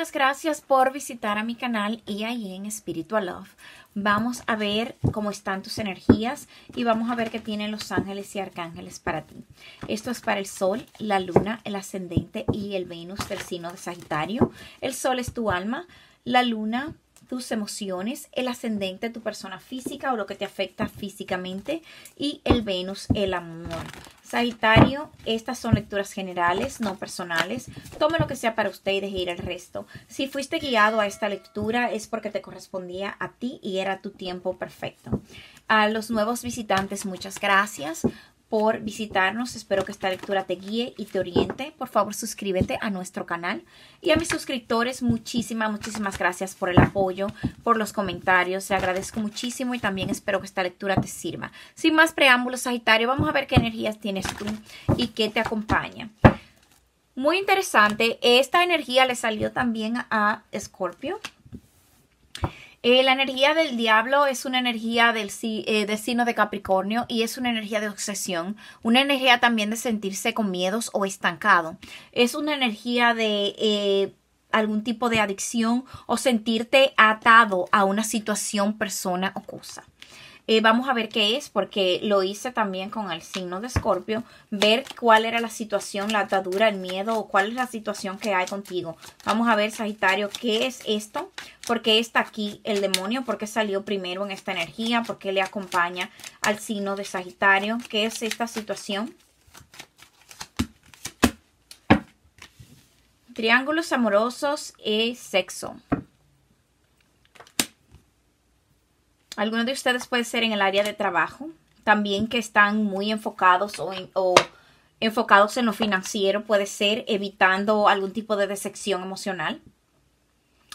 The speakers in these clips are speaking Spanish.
muchas gracias por visitar a mi canal y ahí en Spiritual Love. Vamos a ver cómo están tus energías y vamos a ver qué tienen los ángeles y arcángeles para ti. Esto es para el Sol, la Luna, el Ascendente y el Venus del signo de Sagitario. El Sol es tu alma, la Luna tus emociones, el ascendente, tu persona física o lo que te afecta físicamente y el Venus, el amor. Sagitario, estas son lecturas generales, no personales. Tome lo que sea para usted y deje ir el resto. Si fuiste guiado a esta lectura es porque te correspondía a ti y era tu tiempo perfecto. A los nuevos visitantes, muchas gracias por visitarnos. Espero que esta lectura te guíe y te oriente. Por favor, suscríbete a nuestro canal. Y a mis suscriptores, muchísimas, muchísimas gracias por el apoyo, por los comentarios. Te agradezco muchísimo y también espero que esta lectura te sirva. Sin más preámbulos, Sagitario, vamos a ver qué energías tienes tú y qué te acompaña. Muy interesante. Esta energía le salió también a Scorpio. Eh, la energía del diablo es una energía del, eh, signo de Capricornio y es una energía de obsesión, una energía también de sentirse con miedos o estancado. Es una energía de eh, algún tipo de adicción o sentirte atado a una situación, persona o cosa. Vamos a ver qué es, porque lo hice también con el signo de Escorpio, ver cuál era la situación, la atadura, el miedo o cuál es la situación que hay contigo. Vamos a ver, Sagitario, qué es esto, por qué está aquí el demonio, por qué salió primero en esta energía, por qué le acompaña al signo de Sagitario, qué es esta situación. Triángulos amorosos y sexo. Algunos de ustedes puede ser en el área de trabajo, también que están muy enfocados o, enfocados en lo financiero, puede ser evitando algún tipo de decepción emocional.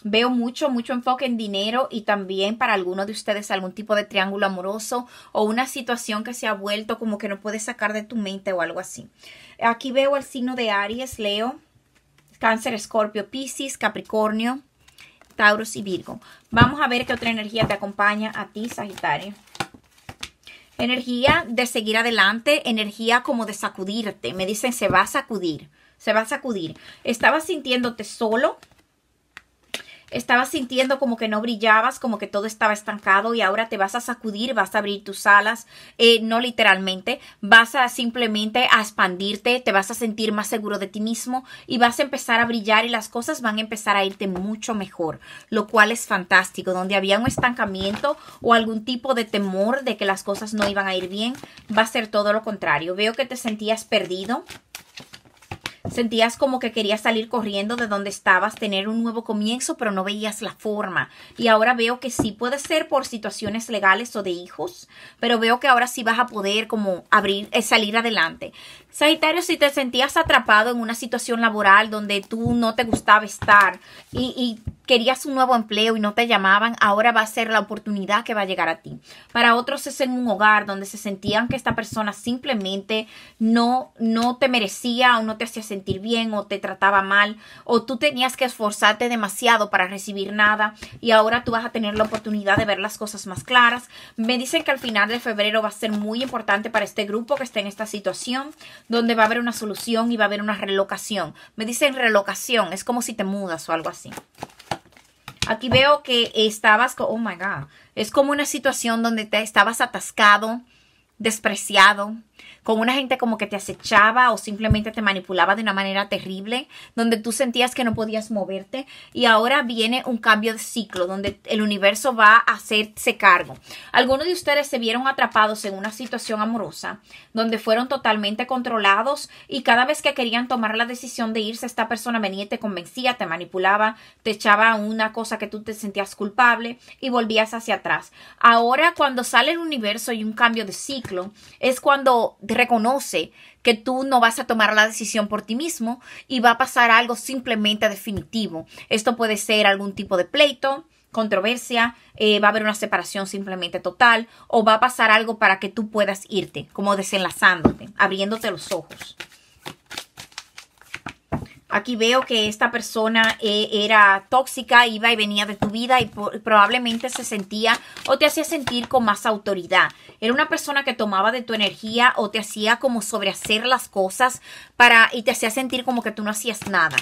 Veo mucho, mucho enfoque en dinero y también para algunos de ustedes algún tipo de triángulo amoroso o una situación que se ha vuelto como que no puedes sacar de tu mente o algo así. Aquí veo el signo de Aries, Leo, Cáncer, Escorpio, Piscis, Capricornio, Tauros y Virgo. Vamos a ver qué otra energía te acompaña a ti, Sagitario. Energía de seguir adelante, energía como de sacudirte. Me dicen, se va a sacudir, se va a sacudir. Estabas sintiéndote solo, estabas sintiendo como que no brillabas, como que todo estaba estancado y ahora te vas a sacudir, vas a abrir tus alas, eh, no literalmente, vas a simplemente a expandirte, te vas a sentir más seguro de ti mismo y vas a empezar a brillar y las cosas van a empezar a irte mucho mejor, lo cual es fantástico, donde había un estancamiento o algún tipo de temor de que las cosas no iban a ir bien, va a ser todo lo contrario. Veo que te sentías perdido, Sentías como que querías salir corriendo de donde estabas, tener un nuevo comienzo, pero no veías la forma. Y ahora veo que sí puede ser por situaciones legales o de hijos, pero veo que ahora sí vas a poder como abrir, eh, salir adelante. Sagitario, si te sentías atrapado en una situación laboral donde tú no te gustaba estar y, y querías un nuevo empleo y no te llamaban, ahora va a ser la oportunidad que va a llegar a ti. Para otros es en un hogar donde se sentían que esta persona simplemente no, no te merecía o no te hacía sentir bien o te trataba mal o tú tenías que esforzarte demasiado para recibir nada y ahora tú vas a tener la oportunidad de ver las cosas más claras. Me dicen que al final de febrero va a ser muy importante para este grupo que está en esta situación donde va a haber una solución y va a haber una relocación. Me dicen relocación, es como si te mudas o algo así. Aquí veo que estabas, oh my God, es como una situación donde te estabas atascado, despreciado, con una gente como que te acechaba o simplemente te manipulaba de una manera terrible, donde tú sentías que no podías moverte y ahora viene un cambio de ciclo donde el universo va a hacerse cargo. Algunos de ustedes se vieron atrapados en una situación amorosa donde fueron totalmente controlados y cada vez que querían tomar la decisión de irse, esta persona venía y te convencía, te manipulaba, te echaba una cosa que tú te sentías culpable y volvías hacia atrás. Ahora cuando sale el universo y un cambio de ciclo, es cuando reconoce que tú no vas a tomar la decisión por ti mismo y va a pasar algo simplemente definitivo. Esto puede ser algún tipo de pleito, controversia, eh, va a haber una separación simplemente total o va a pasar algo para que tú puedas irte, como desenlazándote, abriéndote los ojos. Aquí veo que esta persona eh, era tóxica, iba y venía de tu vida y probablemente se sentía o te hacía sentir con más autoridad. Era una persona que tomaba de tu energía o te hacía como sobrehacer las cosas para y te hacía sentir como que tú no hacías nada.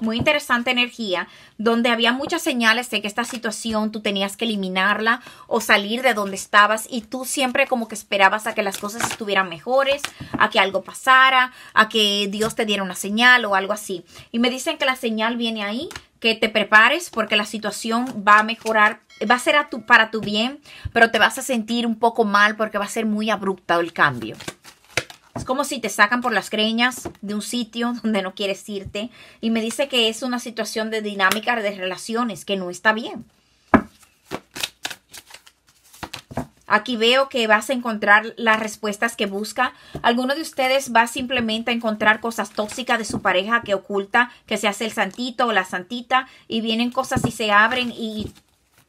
Muy interesante energía, donde había muchas señales de que esta situación tú tenías que eliminarla o salir de donde estabas y tú siempre como que esperabas a que las cosas estuvieran mejores, a que algo pasara, a que Dios te diera una señal o algo así. Y me dicen que la señal viene ahí, que te prepares porque la situación va a mejorar, va a ser a para tu bien, pero te vas a sentir un poco mal porque va a ser muy abrupto el cambio. Es como si te sacan por las creñas de un sitio donde no quieres irte y me dice que es una situación de dinámica de relaciones que no está bien. Aquí veo que vas a encontrar las respuestas que busca. Alguno de ustedes va simplemente a encontrar cosas tóxicas de su pareja que oculta, que se hace el santito o la santita y vienen cosas y se abren y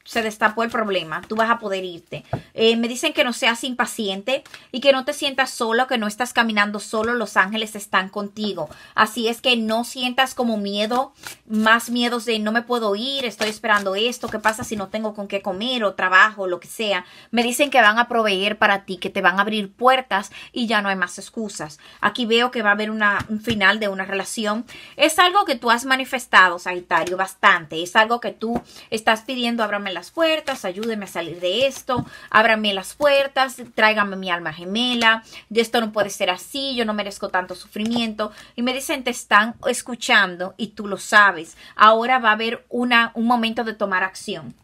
se destapó el problema, tú vas a poder irte. Eh, me dicen que no seas impaciente y que no te sientas solo, que no estás caminando solo, los ángeles están contigo. Así es que no sientas como miedo, más miedos de no me puedo ir, estoy esperando esto, qué pasa si no tengo con qué comer o trabajo, lo que sea. Me dicen que van a proveer para ti, que te van a abrir puertas y ya no hay más excusas. Aquí veo que va a haber un final de una relación. Es algo que tú has manifestado, Sagitario, bastante. Es algo que tú estás pidiendo, ábrame las puertas, ayúdeme a salir de esto, ábrame las puertas, tráigame mi alma gemela, esto no puede ser así, yo no merezco tanto sufrimiento. Y me dicen, te están escuchando y tú lo sabes. Ahora va a haber una, un momento de tomar acción.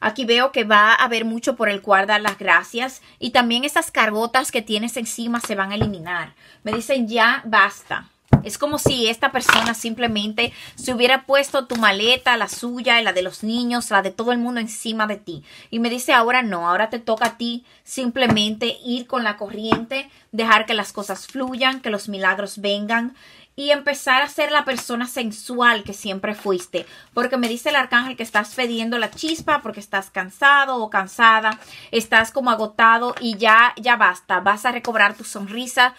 Aquí veo que va a haber mucho por el cual dar las gracias y también esas cargotas que tienes encima se van a eliminar. Me dicen ya basta. Es como si esta persona simplemente se hubiera puesto tu maleta, la suya, la de los niños, la de todo el mundo encima de ti. Y me dice, ahora no, ahora te toca a ti simplemente ir con la corriente, dejar que las cosas fluyan, que los milagros vengan y empezar a ser la persona sensual que siempre fuiste. Porque me dice el arcángel que estás pidiendo la chispa porque estás cansado o cansada, estás como agotado y ya, ya basta. Vas a recobrar tu sonrisa,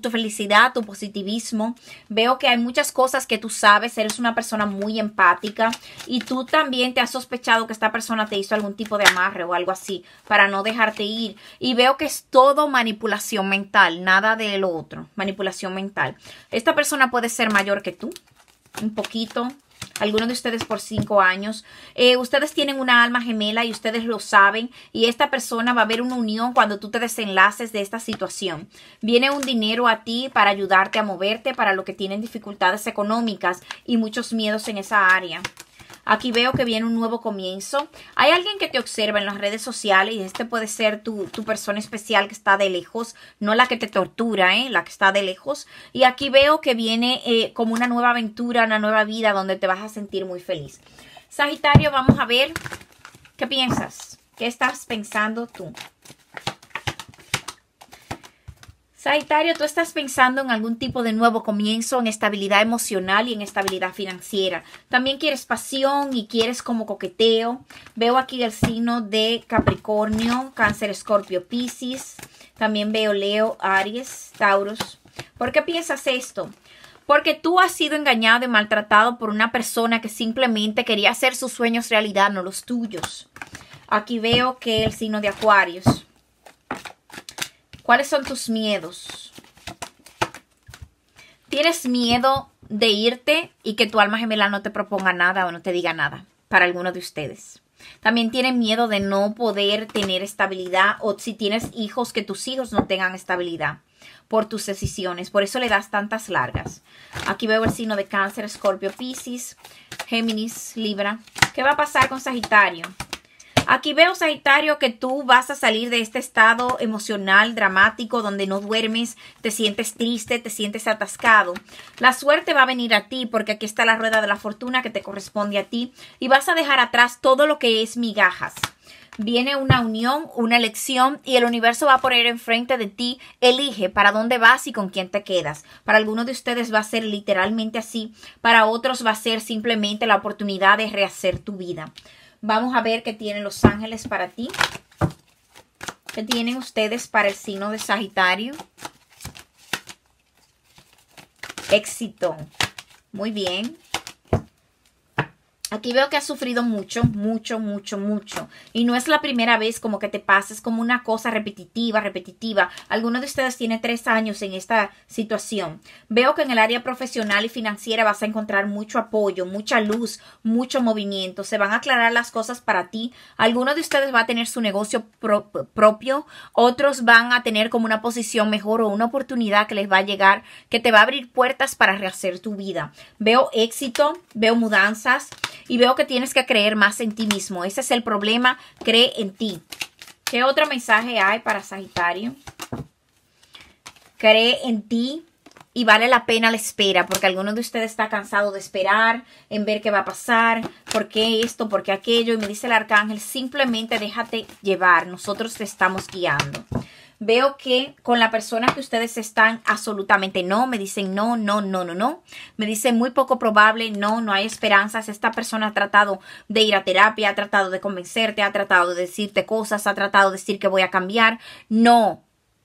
tu, felicidad, tu positivismo. Veo que hay muchas cosas que tú sabes, eres una persona muy empática y tú también te has sospechado que esta persona te hizo algún tipo de amarre o algo así para no dejarte ir. Y veo que es todo manipulación mental, nada de lo otro, manipulación mental. Esta persona puede ser mayor que tú, un poquito, algunos de ustedes por cinco años. Eh, ustedes tienen una alma gemela y ustedes lo saben y esta persona va a ver una unión cuando tú te desenlaces de esta situación. Viene un dinero a ti para ayudarte a moverte para lo que tienen dificultades económicas y muchos miedos en esa área. Aquí veo que viene un nuevo comienzo. Hay alguien que te observa en las redes sociales y este puede ser tu, persona especial que está de lejos, no la que te tortura, ¿eh? la que está de lejos. Y aquí veo que viene eh, como una nueva aventura, una nueva vida donde te vas a sentir muy feliz. Sagitario, vamos a ver qué piensas, qué estás pensando tú. Sagitario, tú estás pensando en algún tipo de nuevo comienzo, en estabilidad emocional y en estabilidad financiera. También quieres pasión y quieres como coqueteo. Veo aquí el signo de Capricornio, Cáncer, Escorpio, Piscis. También veo Leo, Aries, Tauros. ¿Por qué piensas esto? Porque tú has sido engañado y maltratado por una persona que simplemente quería hacer sus sueños realidad, no los tuyos. Aquí veo que el signo de Acuarios. ¿Cuáles son tus miedos? ¿Tienes miedo de irte y que tu alma gemela no te proponga nada o no te diga nada para alguno de ustedes? También tienen miedo de no poder tener estabilidad o si tienes hijos, que tus hijos no tengan estabilidad por tus decisiones. Por eso le das tantas largas. Aquí veo el signo de cáncer, escorpio, piscis, géminis, libra. ¿Qué va a pasar con Sagitario? Aquí veo, Sagitario, que tú vas a salir de este estado emocional dramático donde no duermes, te sientes triste, te sientes atascado. La suerte va a venir a ti porque aquí está la rueda de la fortuna que te corresponde a ti y vas a dejar atrás todo lo que es migajas viene una unión, una elección y el universo va a poner enfrente de ti, elige para dónde vas y con quién te quedas. Para algunos de ustedes va a ser literalmente así, para otros va a ser simplemente la oportunidad de rehacer tu vida. Vamos a ver qué tienen los ángeles para ti. ¿Qué tienen ustedes para el signo de Sagitario? Éxito. Muy bien. Aquí veo que has sufrido mucho, mucho, mucho, mucho. Y no es la primera vez como que te pasa, es como una cosa repetitiva, repetitiva. Algunos de ustedes tiene tres años en esta situación. Veo que en el área profesional y financiera vas a encontrar mucho apoyo, mucha luz, mucho movimiento. Se van a aclarar las cosas para ti. Algunos de ustedes va a tener su negocio propio. Otros van a tener como una posición mejor o una oportunidad que les va a llegar, que te va a abrir puertas para rehacer tu vida. Veo éxito, veo mudanzas y veo que tienes que creer más en ti mismo. Ese es el problema, cree en ti. ¿Qué otro mensaje hay para Sagitario? Cree en ti y vale la pena la espera, porque alguno de ustedes está cansado de esperar, en ver qué va a pasar, por qué esto, por qué aquello, y me dice el arcángel, simplemente déjate llevar, nosotros te estamos guiando veo que con la persona que ustedes están absolutamente no, me dicen no, no, no, no, no, me dicen muy poco probable, no, no hay esperanzas, esta persona ha tratado de ir a terapia, ha tratado de convencerte, ha tratado de decirte cosas, ha tratado de decir que voy a cambiar, no,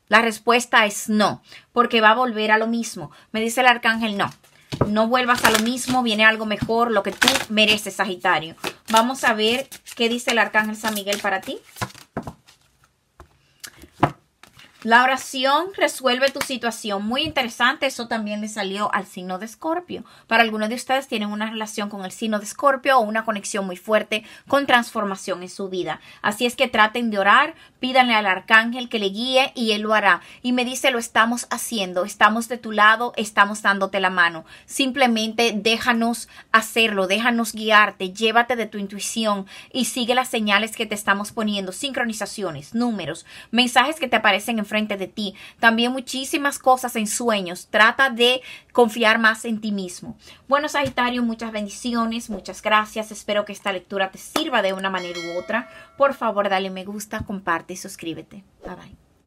la respuesta es no, porque va a volver a lo mismo, me dice el arcángel no. No vuelvas a lo mismo, viene algo mejor, lo que tú mereces, Sagitario. Vamos a ver qué dice el arcángel San Miguel para ti. La oración resuelve tu situación. Muy interesante, eso también le salió al signo de Escorpio. Para algunos de ustedes tienen una relación con el signo de Escorpio o una conexión muy fuerte con transformación en su vida. Así es que traten de orar, pídanle al arcángel que le guíe y él lo hará. Y me dice, lo estamos haciendo, estamos de tu lado, estamos dándote la mano. Simplemente déjanos hacerlo, déjanos guiarte, llévate de tu intuición y sigue las señales que te estamos poniendo, sincronizaciones, números, mensajes que te aparecen en frente de ti. También muchísimas cosas en sueños. Trata de confiar más en ti mismo. Bueno, Sagitario, muchas bendiciones, muchas gracias. Espero que esta lectura te sirva de una manera u otra. Por favor, dale me gusta, comparte y suscríbete. Bye bye.